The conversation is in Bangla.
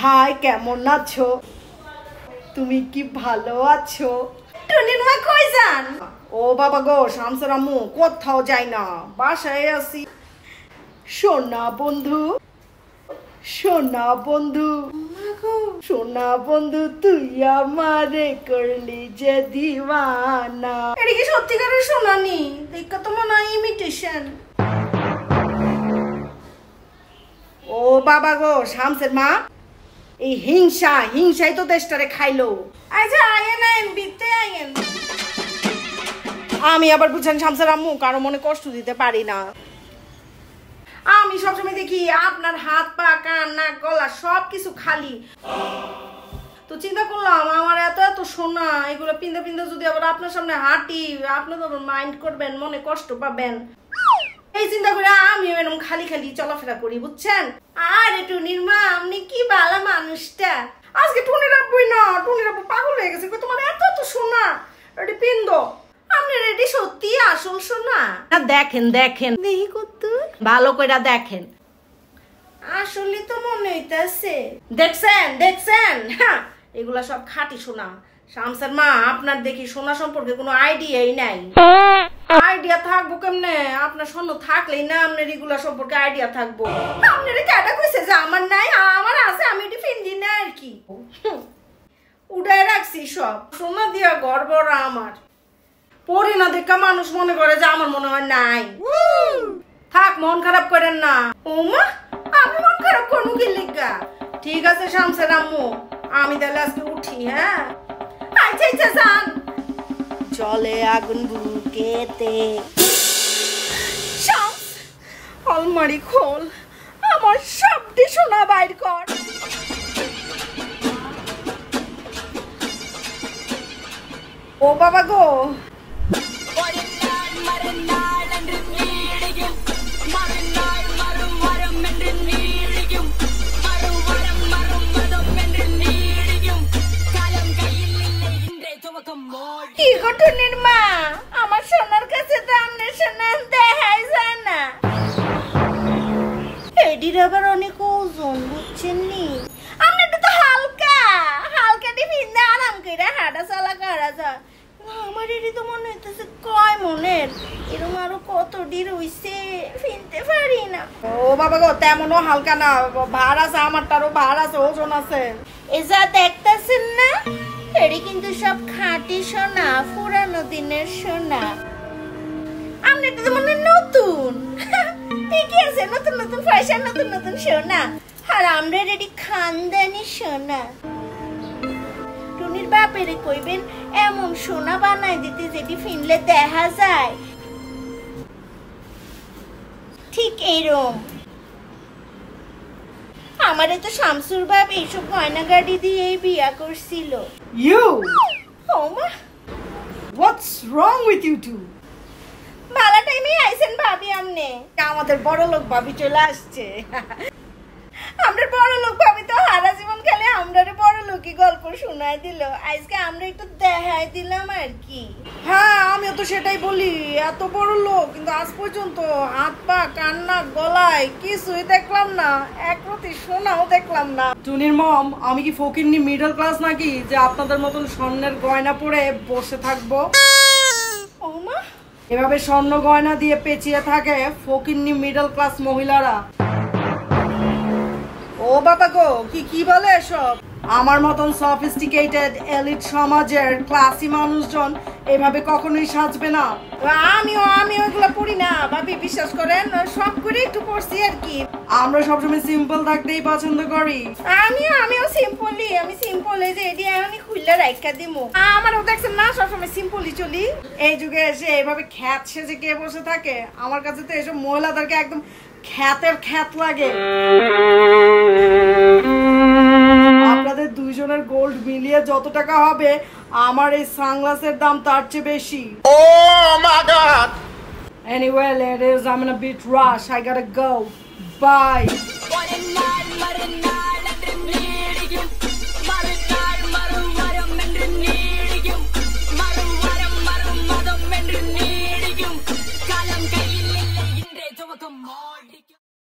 হাই, কেমন আছো? তুমি কি ভালো আছো? টুনির মা কই যান? ও বাবা গো, শামসের আম্মু, কোথাও যাই না, বাসায় আছি। সোনা বন্ধু সোনা বন্ধু সোনা বন্ধু, তুই আমারে করলি যে দিওয়ানা। এটা কি সত্যিকারের সোনানি? দেখা তো মনে হয় ইমিটেশন ও বাবা গো, শামসের মা। এই হিংসা হিংসাই তো দেশটারে খাইলো। আচ্ছা আয়েন আয়েন বিতে আয়েন আমি আবার বুঝছেন শামসের আম্মু কারও মনে কষ্ট দিতে পারি না। আমি সবসময় দেখি আপনার হাত পা কান নাক গলা সব কিছু খালি। তো চিন্তা করলাম আমার এত এত সোনা এগুলো পিন্দা পিন্দা যদি আবার আপনার সামনে হাঁটি আপনি তো মাইন্ড করবেন মনে কষ্ট পাবেন। এই চিন্তা করে আমি এরকম খালি খালি চলাফেরা করি বুঝছেন? আরে টুনির মা আপনি কি বালা মানুষটা? আজকে টুনির আব্বুই না টুনির আব্বু পাগল হয়ে গেছে কই তোমার এত এত সোনা। এটি পিন্দ। আপনি রেডি সত্যি আসল সোনা? না দেখেন দেখেন। দেখি কত ভালো কইরা দেখেন। আসলে তো মনে হইতাছে। দেখছেন দেখছেন? হ্যাঁ এগুলা সব খাঁটি সোনা। শামসের মা আপনার দেখি সোনা সম্পর্কে কোনো আইডিয়াই নাই। আইডিয়া থাকব কেমনে? আপনার স্বর্ণ থাকলেই না আপনার এগুলা সম্পর্কে আইডিয়া থাকব। আপনার কেটা কইছে যে আমার নাই? আমার আছে, আমি এটি ফিন্দি না আর কি। উড়াই রাখছি সব। সোনা দিয়া ঘর বড় আমার। পড়ি না দেখা মানুষ মনে করে যে আমার মনে হয় নাই। থাক, মন খারাপ করেন না। ও মা আমি মন খারাপ করব কি লিগা? ঠিক আছে, শামসের আম্মু। আমি তাহলে আজকে উঠি হ্যাঁ? আচ্ছা আচ্ছা যান। চলে আগুন বুকেতে। আলমারি খোল আমার সবটি সোনা বাইর কর। ও বাবা গো কি ঘটনের মা? আমার সোনার কাছে তো আপনার সোনা দেখাই যায় না। এডির আবার অনেক ওজন বুঝছেন নি? আপনারটা তো হালকা হালকা টিফিন দিয়ে আরাম করে হাঁটা চলা করা যায়। আমার এটি তো মনে হইতেছে কয় মনের? এরকম আরও কত ডি রইছে ফিনতে পারি না। ও বাবা গো তেমনও হালকা না ভার আছে আমারটারও ভার আছে ওজন আছে। এই যা দেখতেছেন না এটি কিন্তু সব খাঁটি সোনা, পুরানো দিনের সোনা। এটা তো নতুন। ঠিকই আছে, নতুন নতুন নতুন নতুন সোনা। আর আমরা রেডি খানদানি সোনা। টুনির বাপেরে কইবেন, এমন সোনা বানাই দিতে যেটি ফিনলে দেখা যায়। ঠিক এইরকম আমারে তো শামসুর বাপ এইসব গয়না গাড়ি দিয়েই বিয়া করছিল। You! ও মা What's wrong with you two? ভালো টাইমে আইছেন ভাবি আমনে আমাদের বড় লোক ভাবি চলে আসছে আমরা বড় লোক ভাবি তো হারা জীবন খালি আমরা বড় লোকই গল্প শোনায় দিল। আজকে আমরা একটু দেখাই দিলাম আর কি। হ্যাঁ আমিও তো সেটাই বলি এত বড় লোক কিন্তু আজ পর্যন্ত হাত পা কান্না গলায় কিছুই দেখলাম না এক প্রতি সোনাও দেখলাম না। টুনির মম আমি কি ফকিরনি মিডল ক্লাস নাকি যে আপনাদের মতন স্বর্ণের গয়না পরে বসে থাকব? ও মা। এভাবে স্বর্ণ গয়না দিয়ে পেঁচিয়ে থাকে ফকিরনি মিডল ক্লাস মহিলারা। ও বাবা গো কি কি বলে এসব? আমার মতন সফিস্টিকেটেড এলিট সমাজের ক্লাসি মানুষজন এভাবে কখনোই সাজবে না। আমিও আমি ওইগুলো পড়ি না ভাবি বিশ্বাস করেন সব করে একটু পড়ছি আর কি। আমরা সবসময় সিম্পল থাকতেই পছন্দ করি। আমিও আমিও সিম্পলি আমি সিম্পল এই যে এটি আমি খুললে রাইখা দিমু। আমারও দেখছেন না সবসময় সিম্পলি চলি। এই যুগে এসে এভাবে খ্যাত সেজে কে বসে থাকে? আমার কাছে তো এসব মহিলাদেরকে একদম খ্যাতের খ্যাত লাগে। আপনাদের দুইজনের গোল্ড মিলিয়ে যত টাকা হবে আমার এই সানগ্লাসের দাম তার চেয়ে বেশি ও my god Anyway, ladies, I'm in a bit rush. I gotta go. Bye.